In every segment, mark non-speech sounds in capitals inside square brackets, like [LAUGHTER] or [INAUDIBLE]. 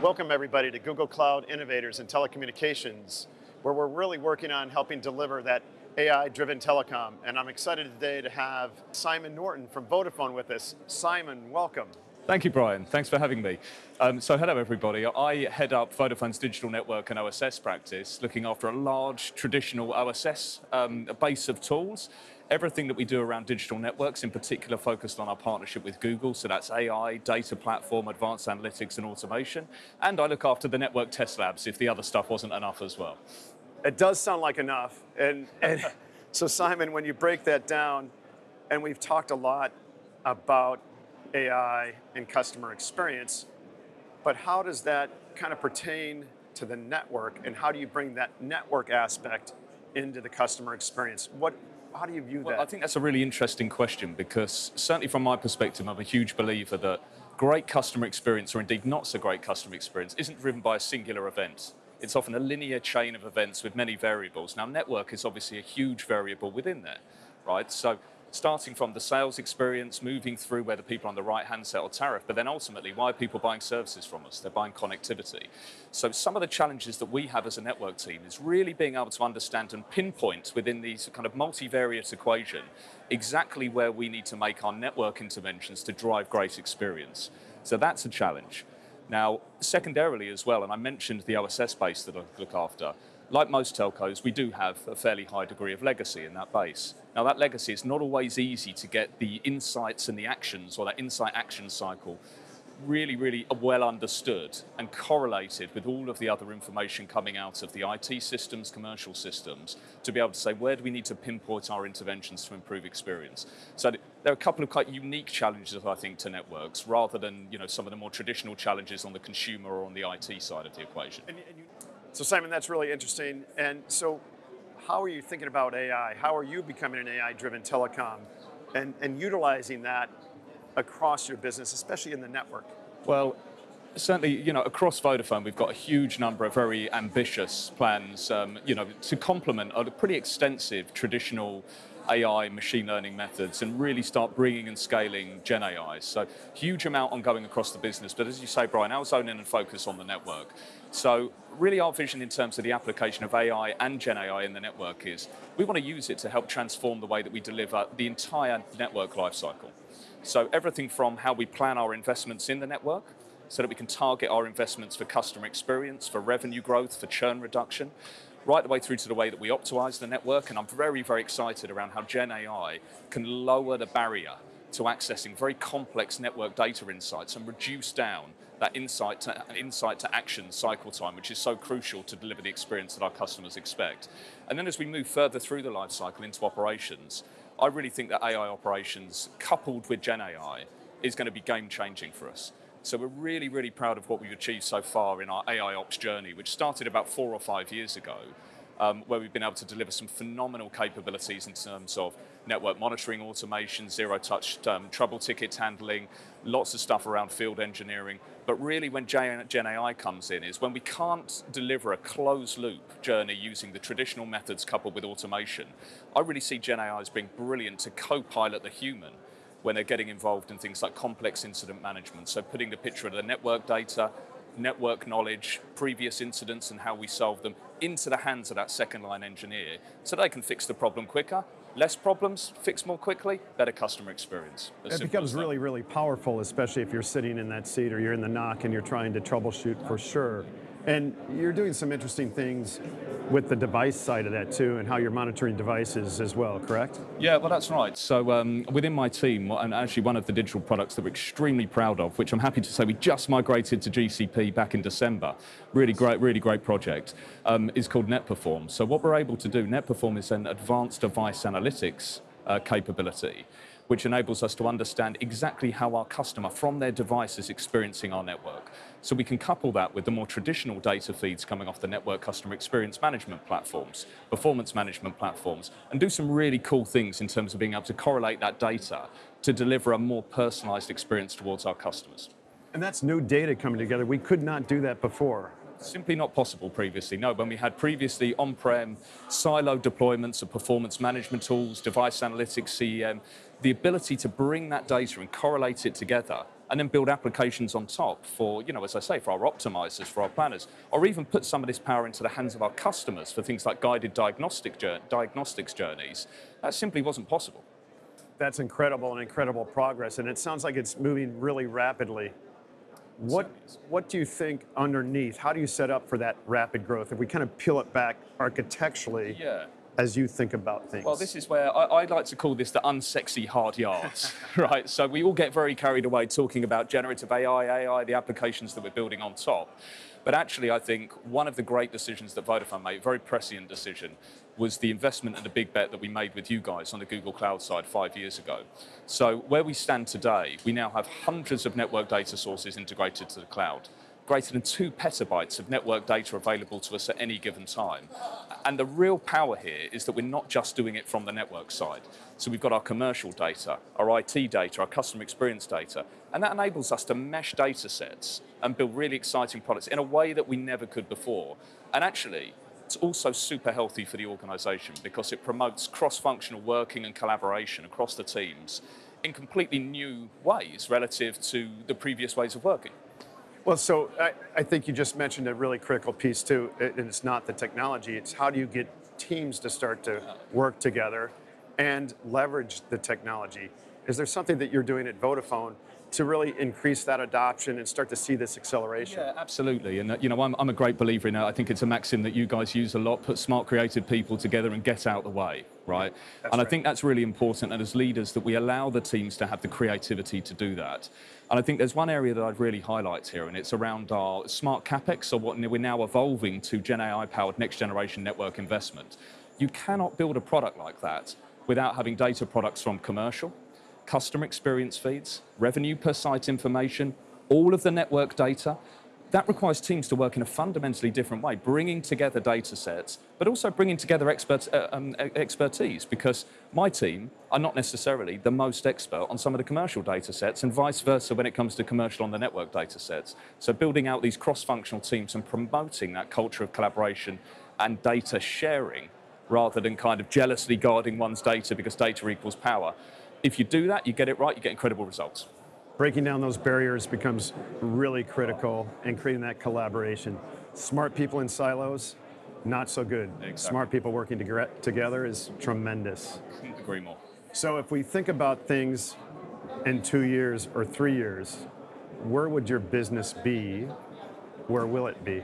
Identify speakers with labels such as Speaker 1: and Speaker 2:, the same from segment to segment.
Speaker 1: Welcome everybody to Google Cloud Innovators in Telecommunications, where we're really working on helping deliver that AI-driven telecom. And I'm excited today to have Simon Norton from Vodafone with us. Simon, welcome.
Speaker 2: Thank you, Brian. Thanks for having me. Um, so hello, everybody. I head up Vodafone's digital network and OSS practice, looking after a large traditional OSS um, base of tools. Everything that we do around digital networks, in particular focused on our partnership with Google, so that's AI, data platform, advanced analytics and automation. And I look after the network test labs if the other stuff wasn't enough as well.
Speaker 1: It does sound like enough. And, [LAUGHS] and so Simon, when you break that down, and we've talked a lot about AI and customer experience, but how does that kind of pertain to the network and how do you bring that network aspect into the customer experience? What, how do you view
Speaker 2: well,
Speaker 1: that?
Speaker 2: I think that's a really interesting question because certainly from my perspective, I'm a huge believer that great customer experience or indeed not so great customer experience isn't driven by a singular event. It's often a linear chain of events with many variables. Now, network is obviously a huge variable within there, right? So starting from the sales experience, moving through whether people on the right handset or tariff, but then ultimately, why are people buying services from us? They're buying connectivity. So some of the challenges that we have as a network team is really being able to understand and pinpoint within these kind of multivariate equation exactly where we need to make our network interventions to drive great experience. So that's a challenge. Now, secondarily as well, and I mentioned the OSS base that I look after, like most telcos, we do have a fairly high degree of legacy in that base. Now that legacy is not always easy to get the insights and the actions or that insight action cycle really, really well understood and correlated with all of the other information coming out of the IT systems, commercial systems, to be able to say, where do we need to pinpoint our interventions to improve experience? So there are a couple of quite unique challenges, I think, to networks, rather than you know, some of the more traditional challenges on the consumer or on the IT side of the equation.
Speaker 1: And, and you, so Simon, that's really interesting. And so how are you thinking about AI? How are you becoming an AI-driven telecom and, and utilizing that across your business, especially in the network?
Speaker 2: Well, certainly, you know, across Vodafone, we've got a huge number of very ambitious plans, um, you know, to complement a pretty extensive traditional AI machine learning methods and really start bringing and scaling Gen AI. So huge amount ongoing across the business. But as you say, Brian, I'll zone in and focus on the network. So really our vision in terms of the application of AI and Gen AI in the network is we want to use it to help transform the way that we deliver the entire network lifecycle. So everything from how we plan our investments in the network, so that we can target our investments for customer experience, for revenue growth, for churn reduction, right the way through to the way that we optimize the network. And I'm very, very excited around how Gen AI can lower the barrier to accessing very complex network data insights and reduce down that insight to, insight to action cycle time, which is so crucial to deliver the experience that our customers expect. And then as we move further through the life cycle into operations, I really think that AI operations coupled with Gen AI is going to be game changing for us. So we're really, really proud of what we've achieved so far in our AI ops journey, which started about four or five years ago, um, where we've been able to deliver some phenomenal capabilities in terms of network monitoring automation, zero touch um, trouble ticket handling, lots of stuff around field engineering. But really when Gen AI comes in is when we can't deliver a closed loop journey using the traditional methods coupled with automation, I really see Gen AI as being brilliant to co-pilot the human when they're getting involved in things like complex incident management. So putting the picture of the network data, network knowledge, previous incidents and how we solve them into the hands of that second line engineer so they can fix the problem quicker less problems, fix more quickly, better customer experience.
Speaker 1: It becomes really, really powerful, especially if you're sitting in that seat or you're in the NOC and you're trying to troubleshoot for sure. And you're doing some interesting things with the device side of that too, and how you're monitoring devices as well, correct?
Speaker 2: Yeah, well, that's right. So um, within my team, and actually one of the digital products that we're extremely proud of, which I'm happy to say we just migrated to GCP back in December, really great, really great project, um, is called NetPerform. So what we're able to do, NetPerform is an advanced device analytics uh, capability which enables us to understand exactly how our customer from their device is experiencing our network. So we can couple that with the more traditional data feeds coming off the network customer experience management platforms, performance management platforms, and do some really cool things in terms of being able to correlate that data to deliver a more personalized experience towards our customers.
Speaker 1: And that's new data coming together. We could not do that before.
Speaker 2: Simply not possible previously. No, when we had previously on prem siloed deployments of performance management tools, device analytics, CEM, the ability to bring that data and correlate it together and then build applications on top for, you know, as I say, for our optimizers, for our planners, or even put some of this power into the hands of our customers for things like guided diagnostic diagnostics journeys. That simply wasn't possible.
Speaker 1: That's incredible and incredible progress, and it sounds like it's moving really rapidly. What, what do you think underneath? How do you set up for that rapid growth? If we kind of peel it back architecturally,
Speaker 2: yeah.
Speaker 1: As you think about things.
Speaker 2: Well, this is where I, I like to call this the unsexy hard yards, [LAUGHS] right? So we all get very carried away talking about generative AI, AI, the applications that we're building on top. But actually, I think one of the great decisions that Vodafone made, very prescient decision, was the investment and the big bet that we made with you guys on the Google Cloud side five years ago. So where we stand today, we now have hundreds of network data sources integrated to the cloud greater than two petabytes of network data available to us at any given time. And the real power here is that we're not just doing it from the network side. So we've got our commercial data, our IT data, our customer experience data, and that enables us to mesh data sets and build really exciting products in a way that we never could before. And actually, it's also super healthy for the organization because it promotes cross-functional working and collaboration across the teams in completely new ways relative to the previous ways of working.
Speaker 1: Well, so I, I, think you just mentioned a really critical piece too, and it's not the technology, it's how do you get teams to start to work together and leverage the technology. Is there something that you're doing at Vodafone to really increase that adoption and start to see this acceleration.
Speaker 2: Yeah, absolutely. And uh, you know, I'm, I'm a great believer in that. I think it's a maxim that you guys use a lot: put smart, creative people together and get out the way, right?
Speaker 1: That's
Speaker 2: and
Speaker 1: right.
Speaker 2: I think that's really important. And as leaders, that we allow the teams to have the creativity to do that. And I think there's one area that I'd really highlight here, and it's around our smart capex, or what we're now evolving to Gen AI-powered next-generation network investment. You cannot build a product like that without having data products from commercial customer experience feeds, revenue per site information, all of the network data. That requires teams to work in a fundamentally different way, bringing together data sets, but also bringing together expert, uh, um, expertise, because my team are not necessarily the most expert on some of the commercial data sets, and vice versa when it comes to commercial on the network data sets. So building out these cross-functional teams and promoting that culture of collaboration and data sharing, rather than kind of jealously guarding one's data because data equals power, if you do that, you get it right, you get incredible results.
Speaker 1: Breaking down those barriers becomes really critical and creating that collaboration. Smart people in silos, not so good.
Speaker 2: Exactly.
Speaker 1: Smart people working to together is tremendous.
Speaker 2: Couldn't agree more.
Speaker 1: So if we think about things in two years or three years, where would your business be? Where will it be?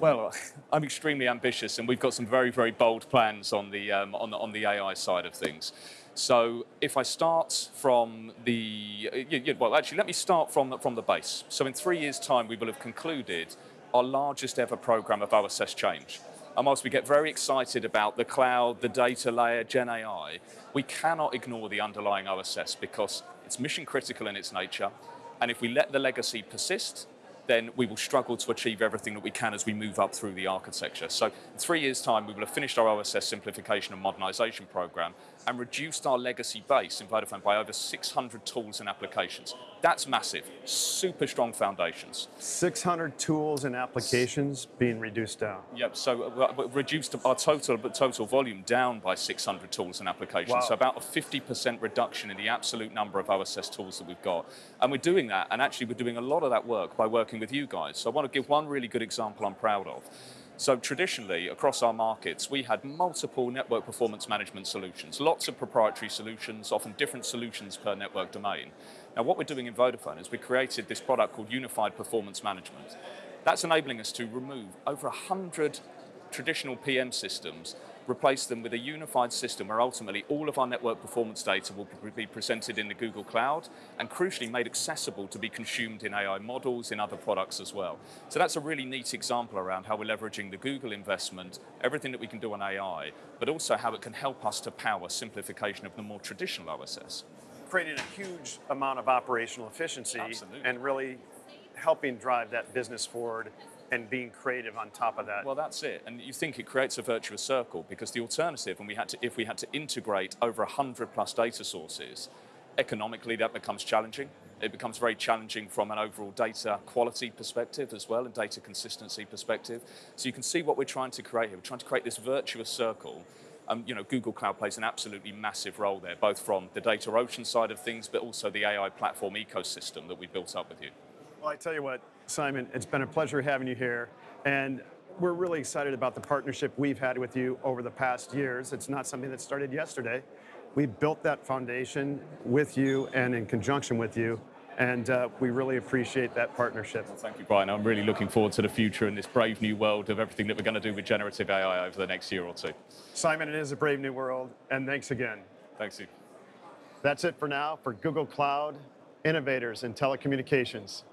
Speaker 2: Well, [LAUGHS] I'm extremely ambitious, and we've got some very, very bold plans on the um, on the on the AI side of things. So if I start from the, well, actually, let me start from, from the base. So in three years' time, we will have concluded our largest ever program of OSS change. And whilst we get very excited about the cloud, the data layer, Gen AI, we cannot ignore the underlying OSS because it's mission critical in its nature. And if we let the legacy persist, then we will struggle to achieve everything that we can as we move up through the architecture. So in three years' time, we will have finished our OSS simplification and modernization program and reduced our legacy base in Vodafone by over 600 tools and applications. That's massive, super strong foundations.
Speaker 1: 600 tools and applications being reduced down.
Speaker 2: Yep, so uh, reduced our total, total volume down by 600 tools and applications.
Speaker 1: Wow.
Speaker 2: So about a 50% reduction in the absolute number of OSS tools that we've got. And we're doing that, and actually we're doing a lot of that work by working with you guys. So I want to give one really good example I'm proud of. So traditionally, across our markets, we had multiple network performance management solutions, lots of proprietary solutions, often different solutions per network domain. Now, what we're doing in Vodafone is we created this product called Unified Performance Management. That's enabling us to remove over 100 traditional PM systems replace them with a unified system where ultimately all of our network performance data will be presented in the Google Cloud and crucially made accessible to be consumed in AI models, in other products as well. So that's a really neat example around how we're leveraging the Google investment, everything that we can do on AI, but also how it can help us to power simplification of the more traditional OSS.
Speaker 1: Creating a huge amount of operational efficiency
Speaker 2: Absolutely.
Speaker 1: and really helping drive that business forward and being creative on top of that.
Speaker 2: Well, that's it. And you think it creates a virtuous circle because the alternative, and we had to, if we had to integrate over 100 plus data sources, economically that becomes challenging. it becomes very challenging from an overall data quality perspective as well and data consistency perspective. So you can see what we're trying to create here. We're trying to create this virtuous circle. Um, you know, Google Cloud plays an absolutely massive role there, both from the data ocean side of things, but also the AI platform ecosystem that we built up with you.
Speaker 1: Well, I tell you what, Simon, it's been a pleasure having you here. And we're really excited about the partnership we've had with you over the past years. It's not something that started yesterday. We built that foundation with you and in conjunction with you. And uh, we really appreciate that partnership.
Speaker 2: Thank you, Brian. I'm really looking forward to the future in this brave new world of everything that we're going to do with generative AI over the next year or two.
Speaker 1: Simon, it is a brave new world. And thanks again.
Speaker 2: Thanks, you.
Speaker 1: That's it for now for Google Cloud Innovators in Telecommunications.